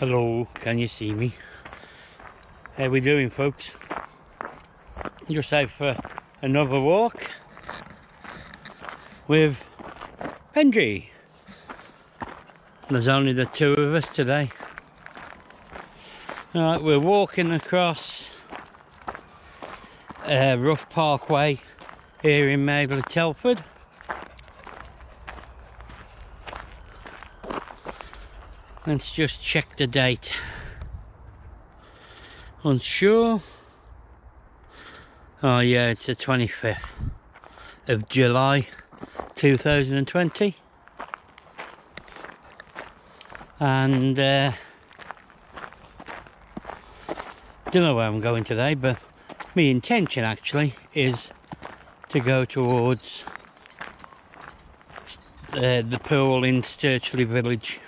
Hello, can you see me? How we doing folks? Just out for another walk with Benji. There's only the two of us today. Alright, we're walking across a Rough Parkway here in Madeley Telford. Let's just check the date. Unsure. Oh yeah, it's the 25th of July 2020. And uh, don't know where I'm going today, but my intention actually is to go towards uh, the pool in Stirchley Village.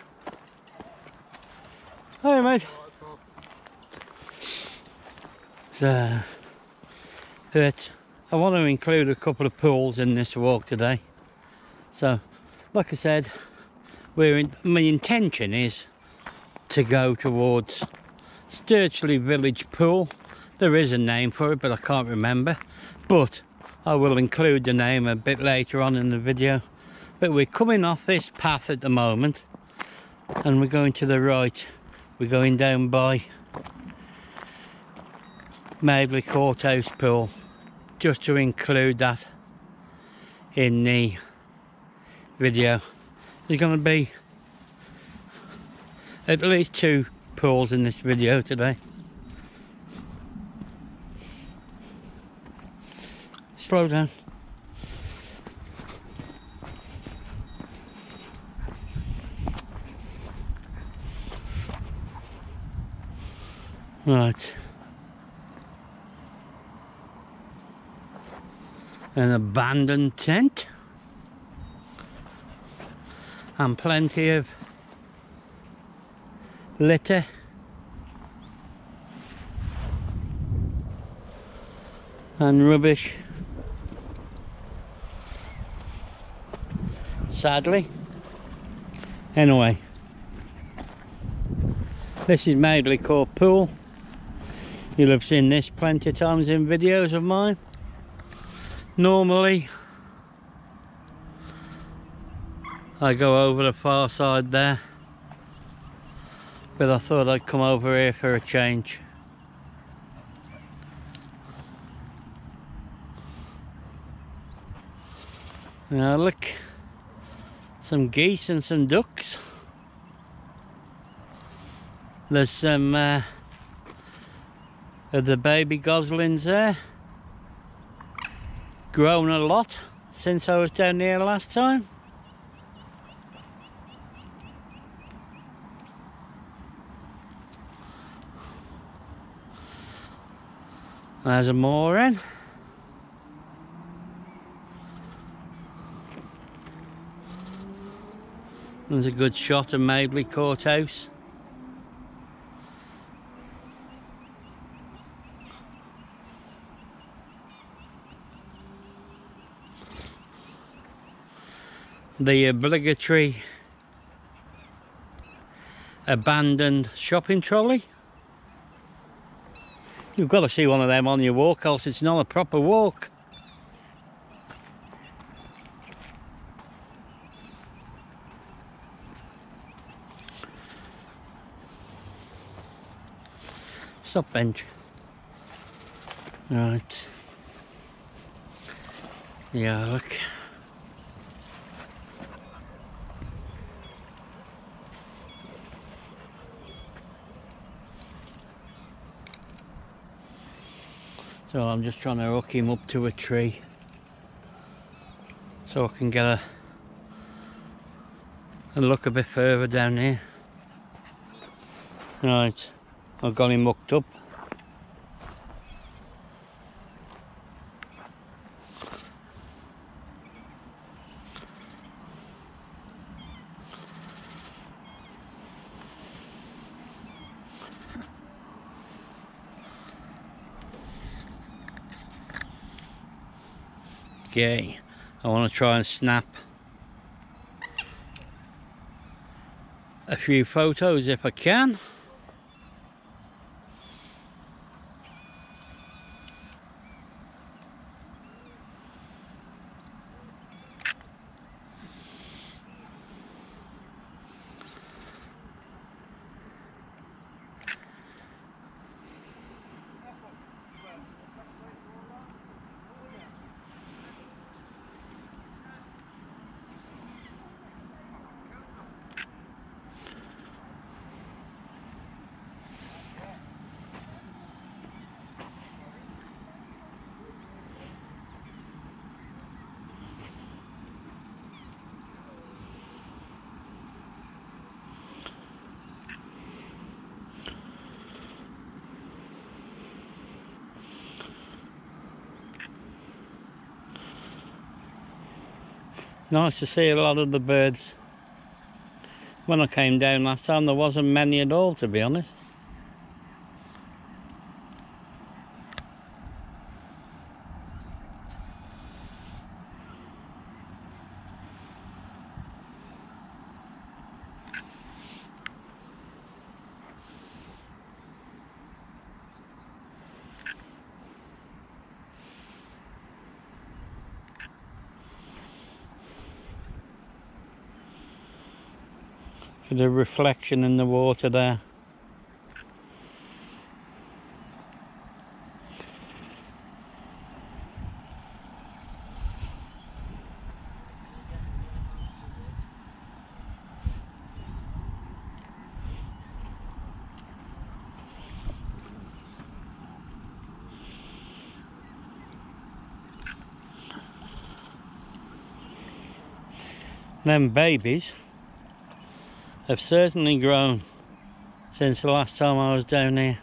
Hi mate. So, I want to include a couple of pools in this walk today. So, like I said, we're in, my intention is to go towards Stirchley Village Pool. There is a name for it, but I can't remember. But I will include the name a bit later on in the video. But we're coming off this path at the moment, and we're going to the right we're going down by Madeley Courthouse Pool just to include that in the video. There's going to be at least two pools in this video today. Slow down. Right. An abandoned tent. And plenty of litter. And rubbish. Sadly. Anyway. This is Madeley Court Pool. You'll have seen this plenty of times in videos of mine. Normally, I go over the far side there. But I thought I'd come over here for a change. Now look, some geese and some ducks. There's some uh, of the baby goslings there. Grown a lot since I was down here last time. There's a mooring. There's a good shot of Madeley Courthouse. The obligatory abandoned shopping trolley. You've got to see one of them on your walk, else it's not a proper walk. Stop bench. Right. Yeah, look. So I'm just trying to hook him up to a tree so I can get a look a bit further down here. Right, I've got him hooked up. Okay, I want to try and snap a few photos if I can. Nice to see a lot of the birds. When I came down last time there wasn't many at all to be honest. The reflection in the water there. Them babies have certainly grown since the last time I was down here.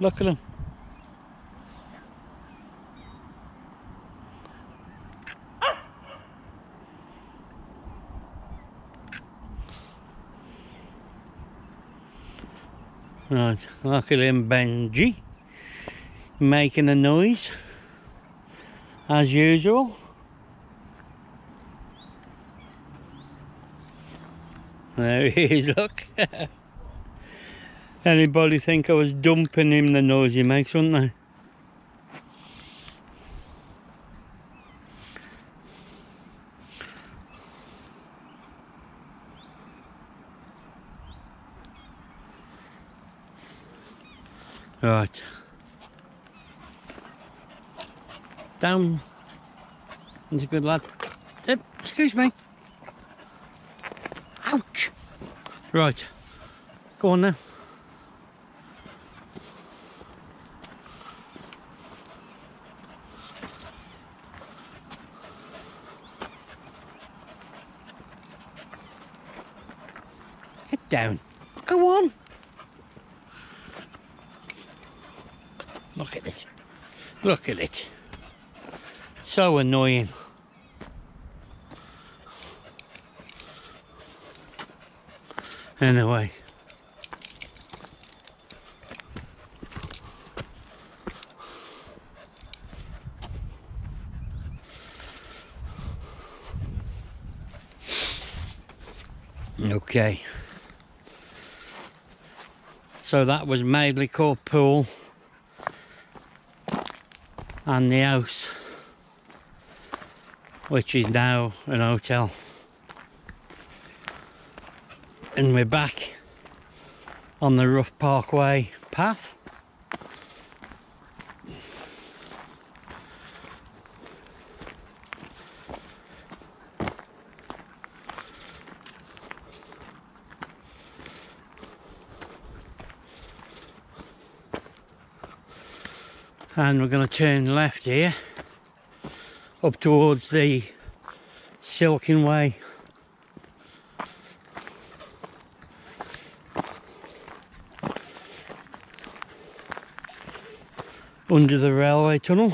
Look at them. Right, look at him Benji making a noise as usual. There he is, look. Anybody think I was dumping him the noise he makes, wouldn't they? Right. Down. He's a good lad. Eh, excuse me. Right, go on now. Head down. Go on. Look at it. Look at it. So annoying. Anyway. Okay. So that was Madeley Court Pool and the house which is now an hotel and we're back on the Rough Parkway path. And we're going to turn left here up towards the Silkin Way under the railway tunnel.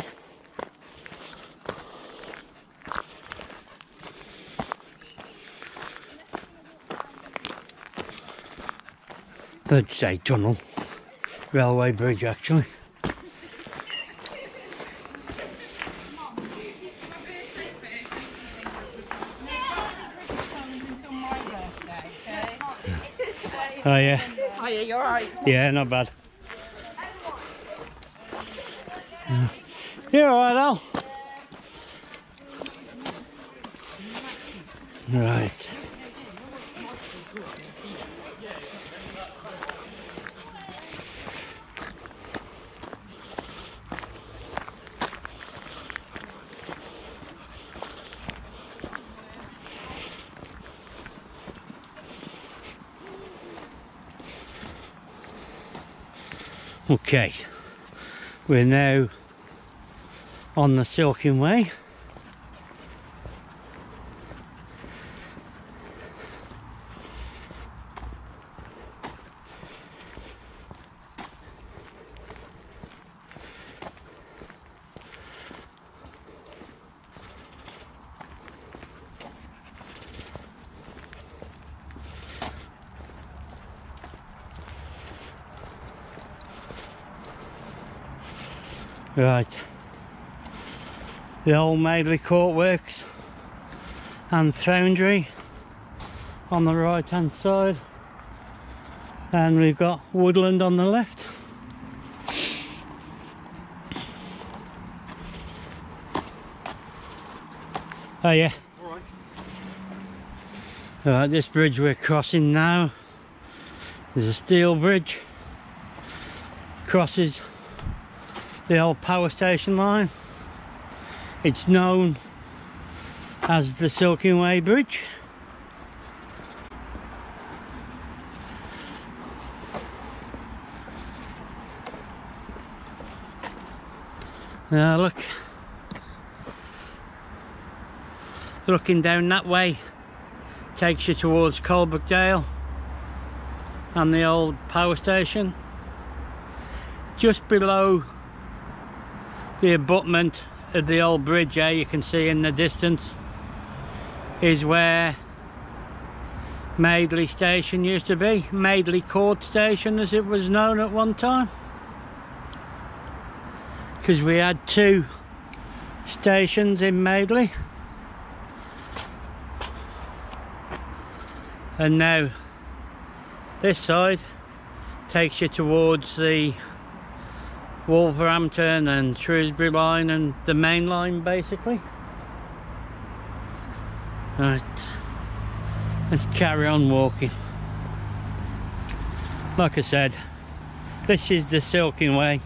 I'd say tunnel, railway bridge actually. Oh yeah. Oh yeah, you're right. Yeah, not bad. You alright, Al? Right. Okay, we're now on the Silkin Way. Right. The old Madeley Court Works and Foundry on the right hand side. And we've got woodland on the left. Oh yeah. Alright. Right, this bridge we're crossing now is a steel bridge. Crosses the old power station line. It's known as the Silkin Way Bridge. Now look, looking down that way takes you towards Coalbrookdale and the old power station. Just below the abutment the old bridge there you can see in the distance is where Madeley Station used to be. Madeley Court Station as it was known at one time. Because we had two stations in Madeley. And now this side takes you towards the Wolverhampton and Shrewsbury line and the main line basically. Right, let's carry on walking. Like I said, this is the Silkin Way.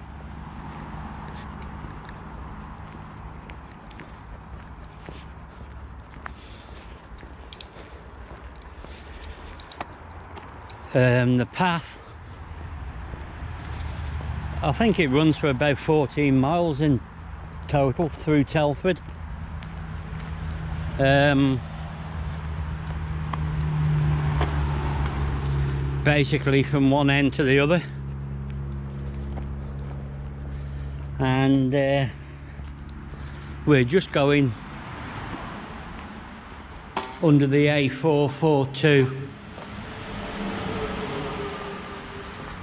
Um, the path I think it runs for about 14 miles in total through Telford. Um, basically from one end to the other. And uh, we're just going under the A442,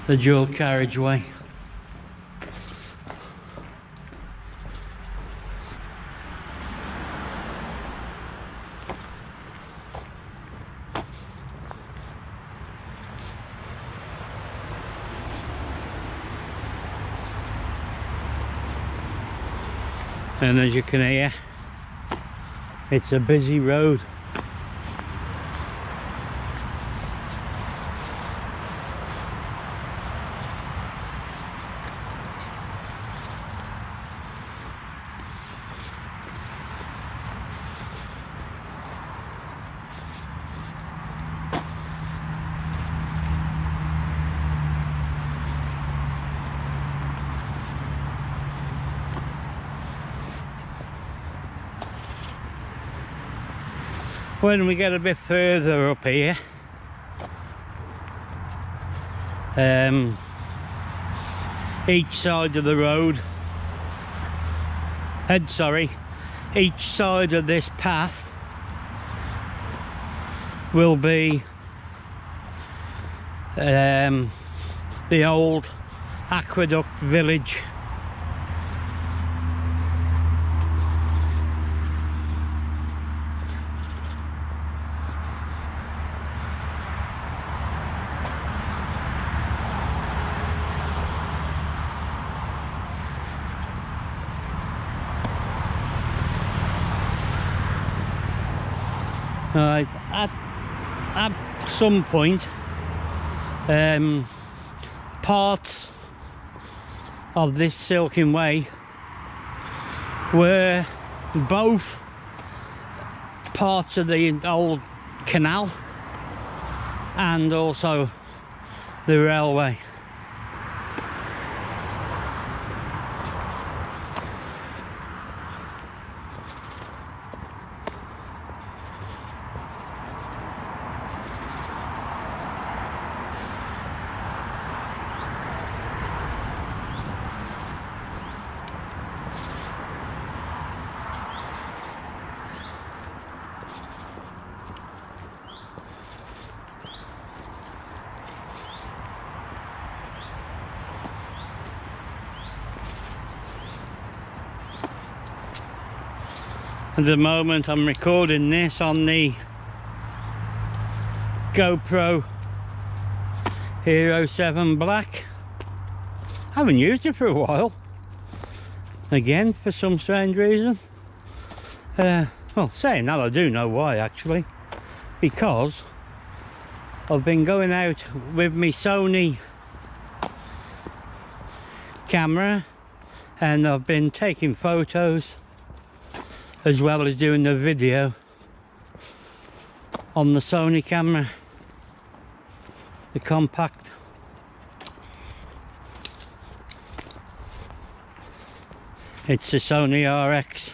the dual carriageway. And as you can hear. It's a busy road when we get a bit further up here um, each side of the road head sorry each side of this path will be um, the old aqueduct village At, at some point, um, parts of this Silkin Way were both parts of the old canal and also the railway. The moment I'm recording this on the GoPro Hero 7 Black. I haven't used it for a while. Again, for some strange reason. Uh, well, saying that, I do know why actually. Because I've been going out with my Sony camera and I've been taking photos as well as doing the video on the Sony camera the compact. It's the Sony RX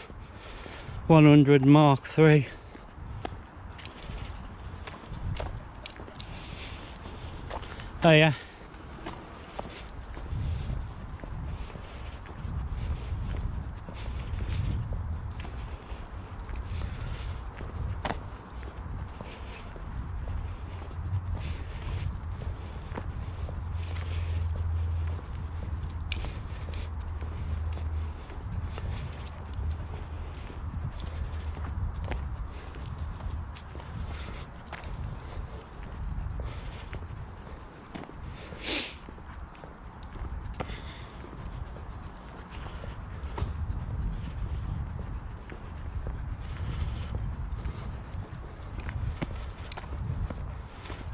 100 Mark III oh yeah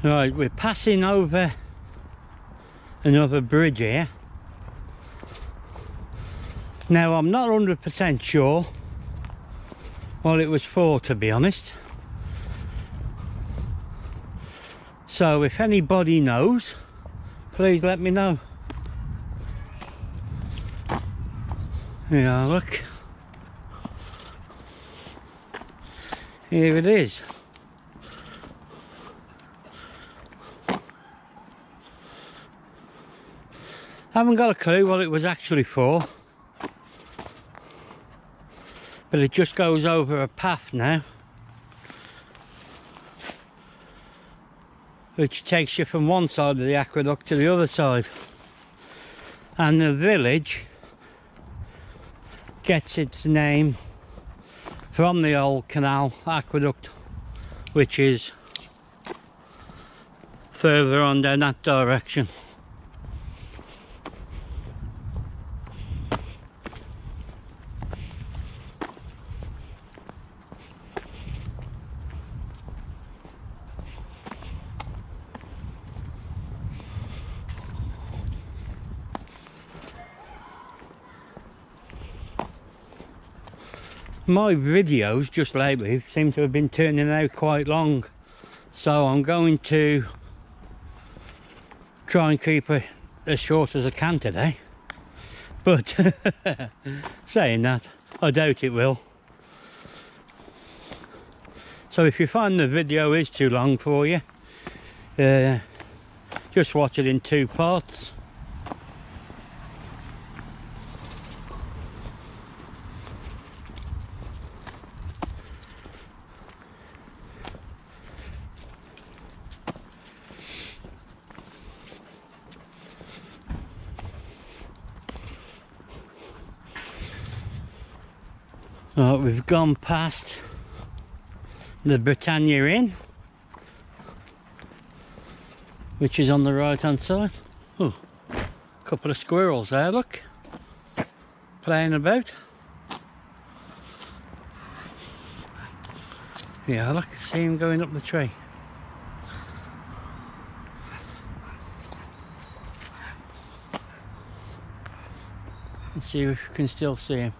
Right, we're passing over another bridge here. Now, I'm not 100% sure what it was for, to be honest. So, if anybody knows, please let me know. Yeah, look. Here it is. I haven't got a clue what it was actually for. But it just goes over a path now. Which takes you from one side of the aqueduct to the other side. And the village gets its name from the old canal aqueduct which is further on down that direction. My videos just lately seem to have been turning out quite long. So I'm going to try and keep it as short as I can today. But saying that I doubt it will. So if you find the video is too long for you uh, just watch it in two parts Right, we've gone past the Britannia Inn, which is on the right hand side. Oh, a couple of squirrels there, look, playing about. Yeah, look, see him going up the tree. Let's see if we can still see him.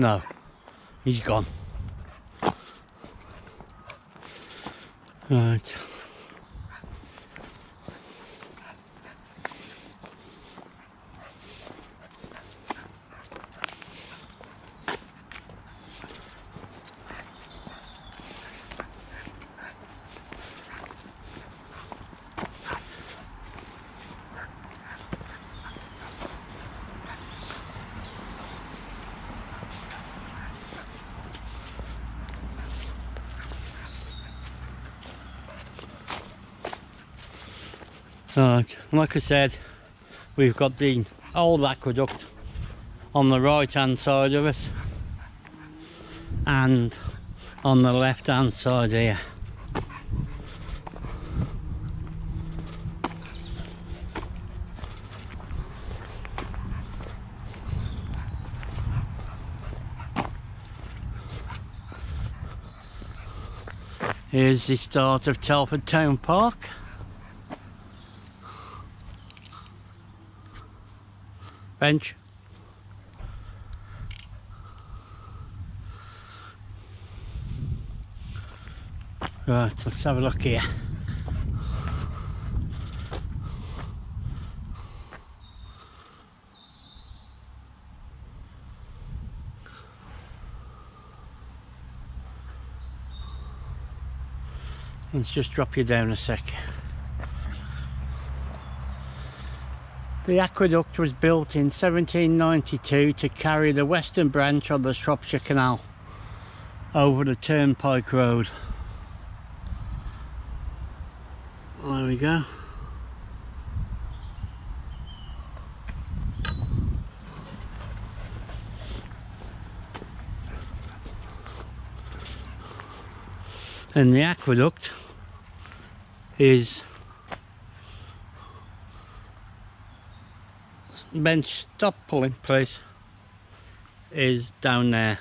No, he's gone. Right. Right, like I said, we've got the old aqueduct on the right hand side of us and on the left hand side here. Here's the start of Telford Town Park. Bench. Right, let's have a look here. Let's just drop you down a sec. The aqueduct was built in 1792 to carry the western branch of the Shropshire Canal over the Turnpike Road. There we go. And the aqueduct is bench stop pulling please is down there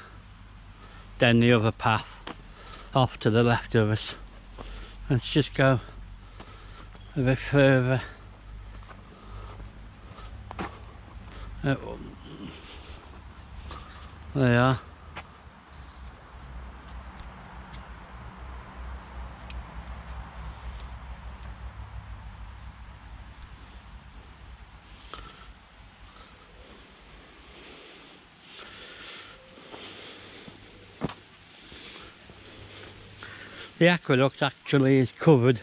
down the other path off to the left of us. Let's just go a bit further. Uh, there they are The aqueduct actually is covered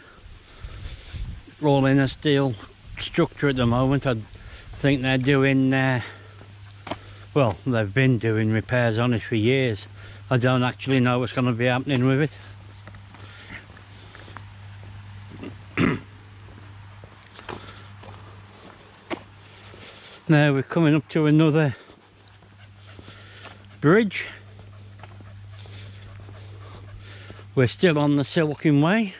all in a steel structure at the moment. I think they're doing, uh, well, they've been doing repairs on it for years. I don't actually know what's going to be happening with it. now we're coming up to another bridge We're still on the Silkin Way.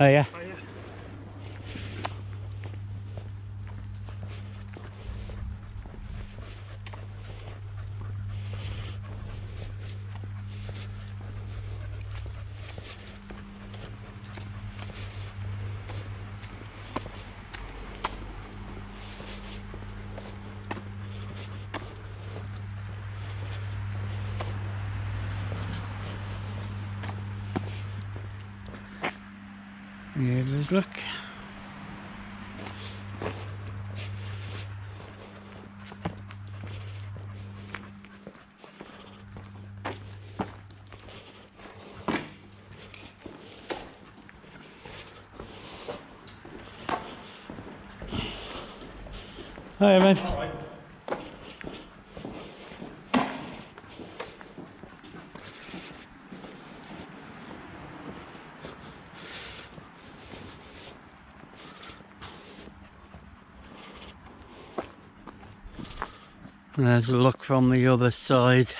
Oh yeah. Oh, let's look. Hi, man. There's a look from the other side.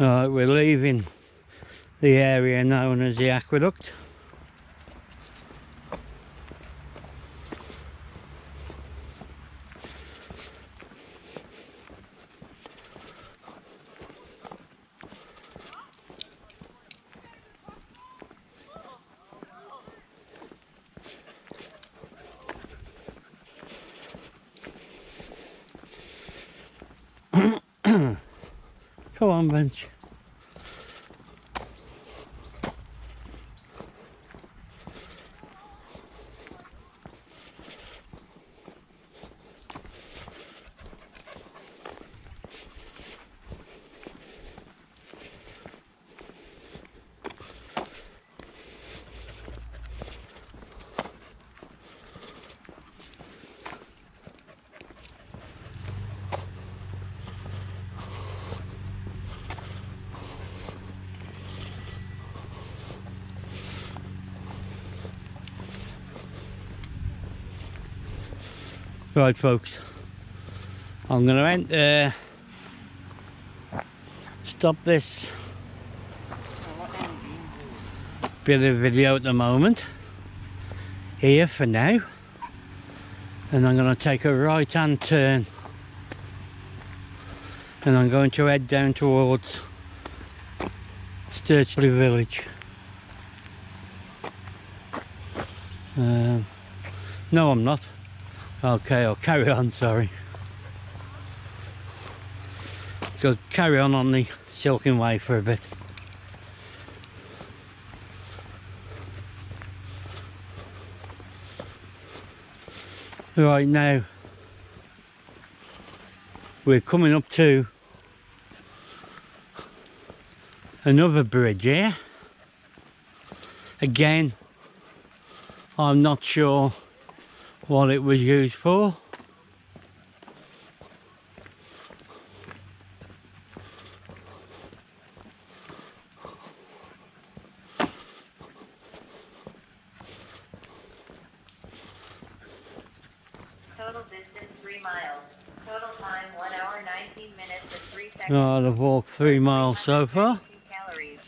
Alright, we're leaving the area known as the aqueduct. Right folks, I'm going to enter, stop this bit of video at the moment here for now and I'm going to take a right hand turn and I'm going to head down towards Stirchley village. Um, no I'm not okay I'll carry on sorry. Go carry on on the Silkin Way for a bit. Right now we're coming up to another bridge here. Again I'm not sure what it was used for Total distance 3 miles. Total time 1 hour 19 minutes and 3 seconds. Right, I've walked three miles so far. Calories.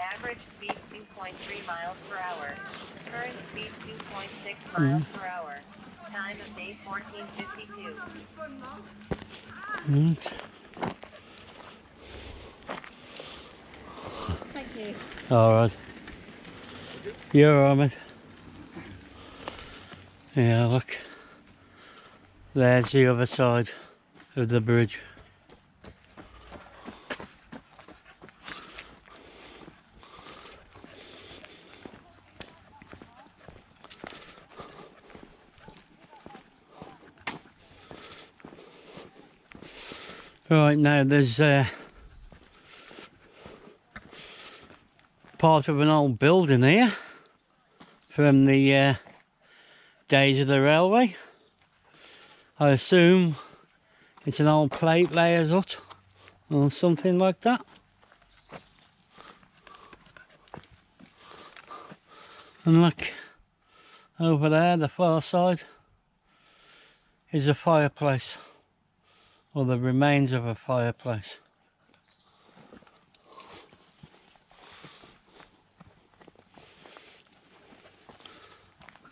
Average speed 2.3 miles per hour. Current speed 2.6 miles mm-hmm. per hour. Time of day 1452. Right. Thank you. Alright. You're on it. Yeah, look. There's the other side of the bridge. Right now there's uh, part of an old building here from the uh, days of the railway. I assume it's an old plate layers hut or something like that. And look over there, the far side is a fireplace or the remains of a fireplace.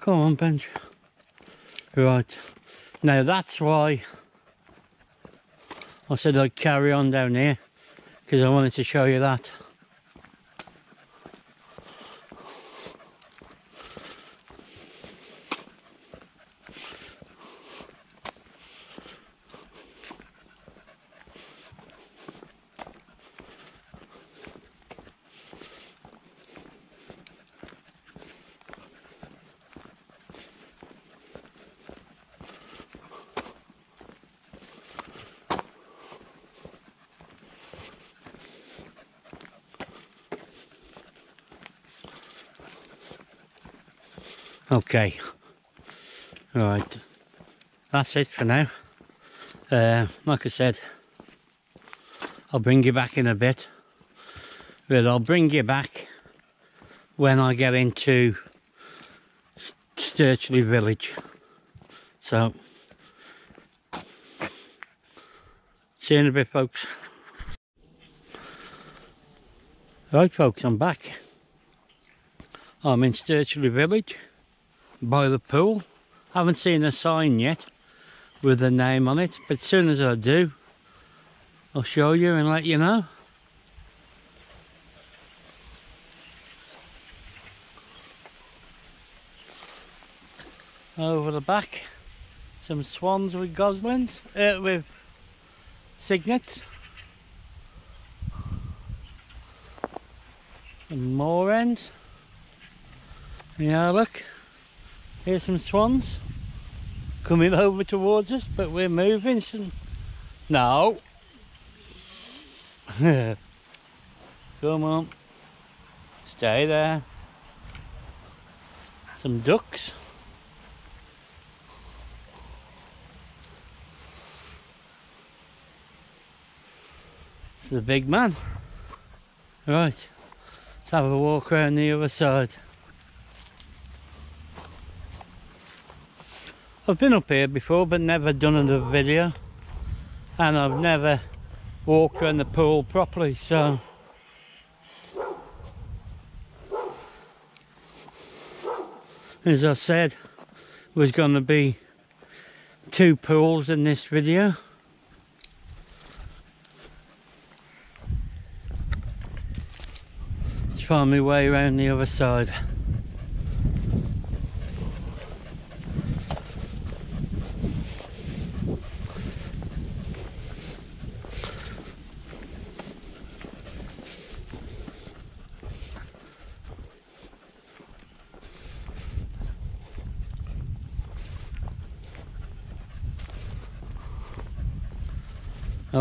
Come on, Benj. Right. Now that's why I said I'd carry on down here because I wanted to show you that. Okay. Right. That's it for now. Uh, like I said, I'll bring you back in a bit. But I'll bring you back when I get into Stirchley village. So, see you in a bit, folks. Right, folks, I'm back. I'm in Stirchley village by the pool. Haven't seen a sign yet with the name on it, but as soon as I do, I'll show you and let you know. Over the back, some swans with goslings, uh, with cygnets. Some more ends. Yeah, look. Here's some swans coming over towards us, but we're moving. Some... No. Come on. Stay there. Some ducks. It's the big man. Right. Let's have a walk around the other side. I've been up here before but never done another video. And I've never walked around the pool properly so. As I said was going to be two pools in this video. Let's find my way around the other side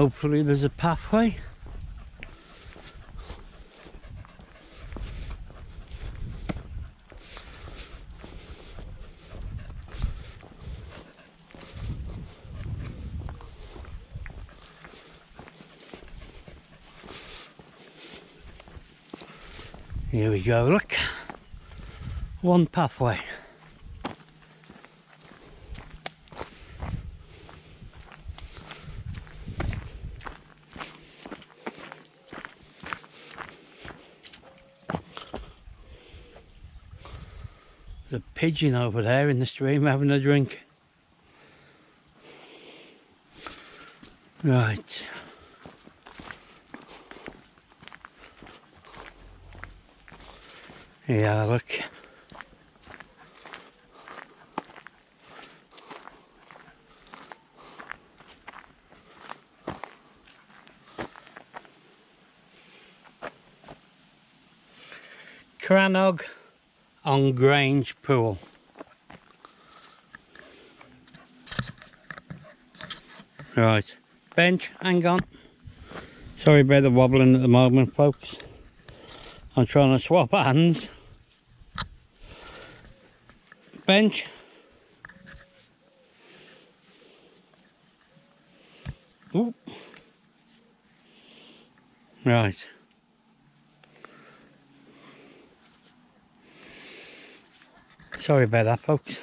Hopefully there's a pathway. Here we go, look. One pathway. Pigeon over there in the stream having a drink. Right. Yeah, look. Crannog on Grange Pool. Right, bench, hang on. Sorry about the wobbling at the moment, folks. I'm trying to swap hands. Bench. Ooh. Right. Sorry about that, folks.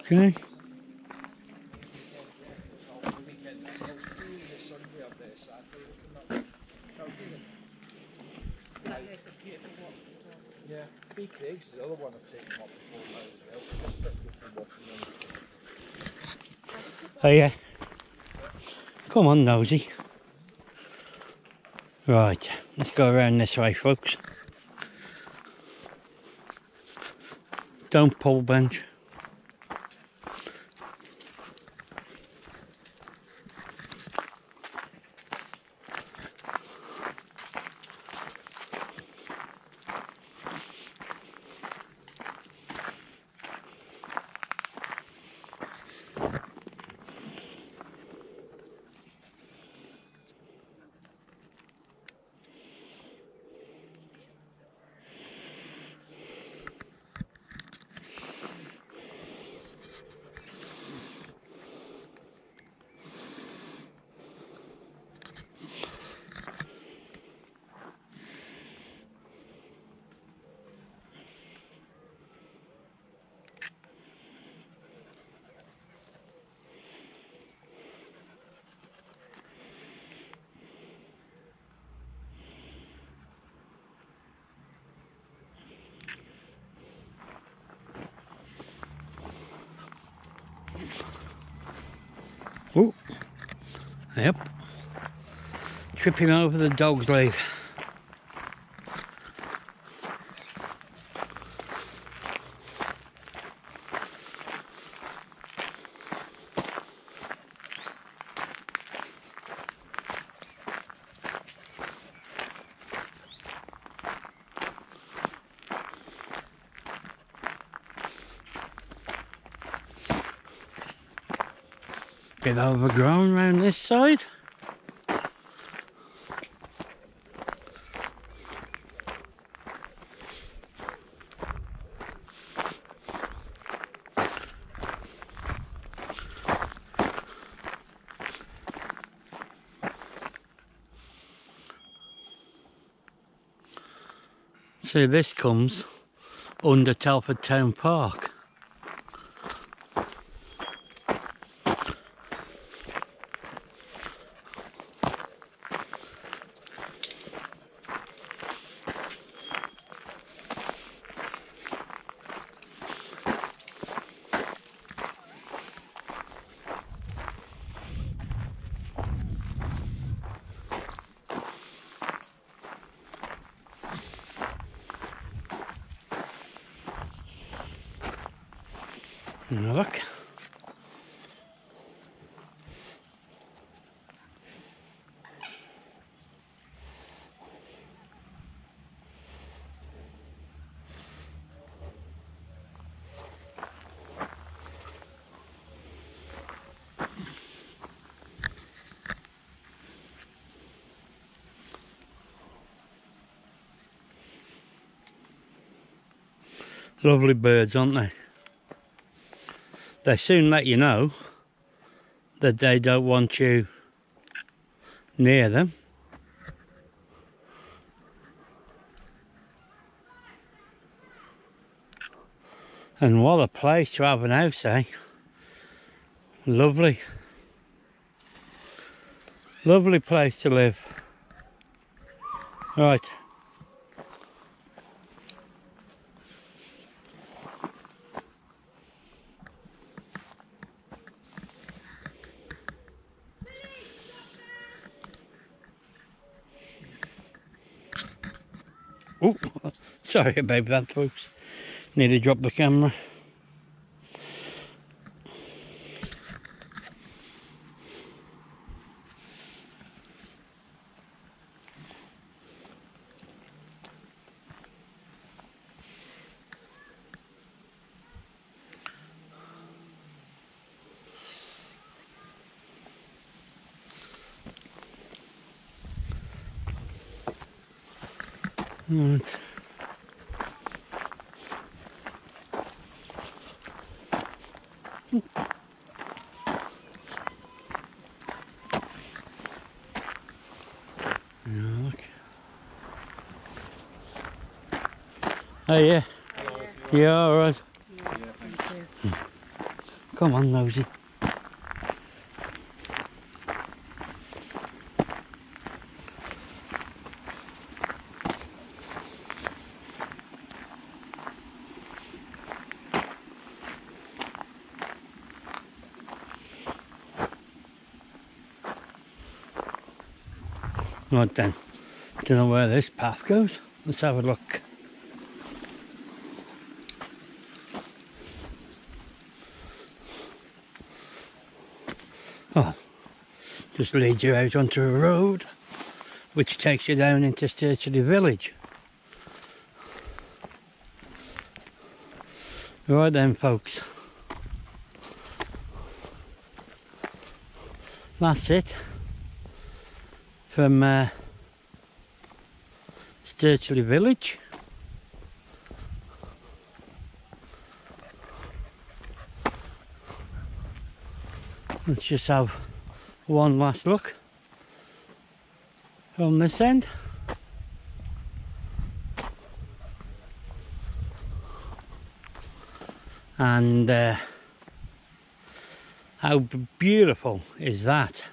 Okay. Yeah, B Craig's the other one I've taken up before. Oh yeah. Come on, nosy. Right, let's go around this way, folks. Don't pull bench. Yep. Tripping over the dog's leg. bit overgrown around this side. See, this comes under Telford Town Park. A Look. Lovely birds, aren't they? They soon let you know that they don't want you near them. And what a place to have an house, eh? Lovely. Lovely place to live. Right. Oh, sorry about that, folks. Nearly dropped the camera. Right. Yeah, look. Oh yeah. Yeah, all right. Come on, nosy. Right then, don't know where this path goes. Let's have a look. Just leads you out onto a road which takes you down into Stirchley village. Right then folks. That's it from uh, Stirchley village. Let's just have one last look from this end. And uh, how beautiful is that?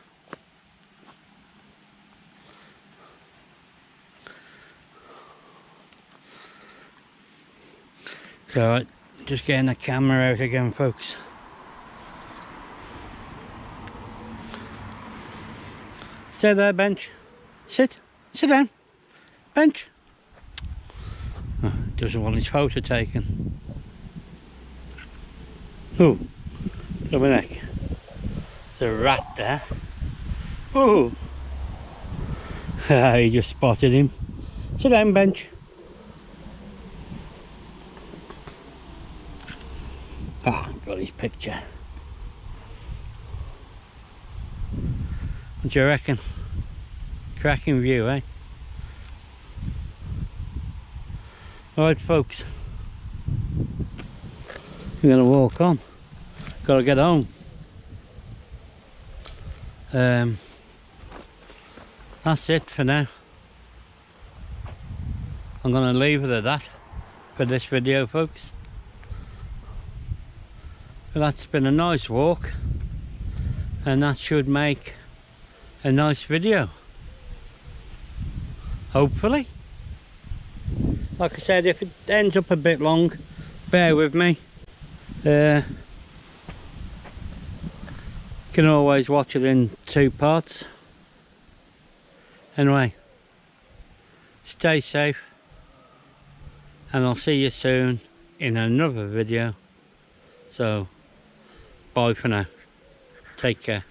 So just getting the camera out again folks. Stay there bench. Sit. Sit down. Bench. Doesn't want his photo taken. Oh, Dominic. There's a rat there. Oh, he just spotted him. Sit down bench. Ah, got his picture. Do you reckon? Cracking view, eh? Alright folks. We're gonna walk on. Gotta get home. Um that's it for now. I'm going to leave it at that for this video folks but that's been a nice walk and that should make a nice video. Hopefully. Like I said if it ends up a bit long bear with me. Uh, can always watch it in two parts. Anyway stay safe and I'll see you soon in another video. So bye for now. Take care